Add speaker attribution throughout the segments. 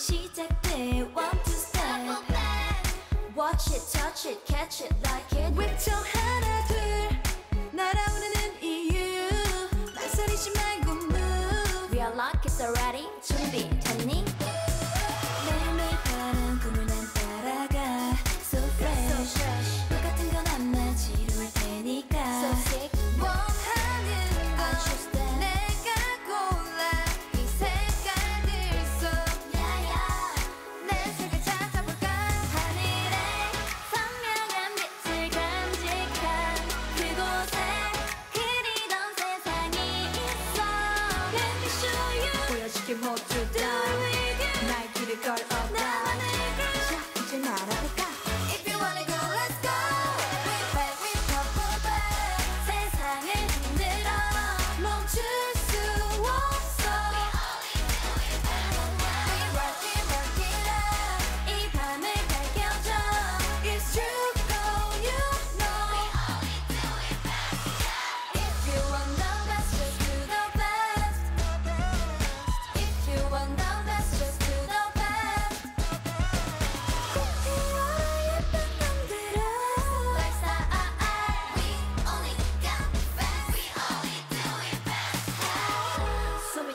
Speaker 1: 시작돼. One, two, step. Watch it,
Speaker 2: touch
Speaker 3: it, catch it, like it. With your
Speaker 1: hand 못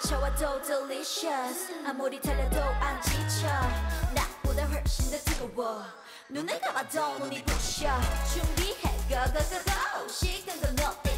Speaker 1: 차와도 delicious. 아무리 달려도 안 지쳐. 나보다 훨씬 더 뜨거워. 눈을 감아도 눈이 부셔. 준비해 go go go go. 시간
Speaker 3: 건너뛰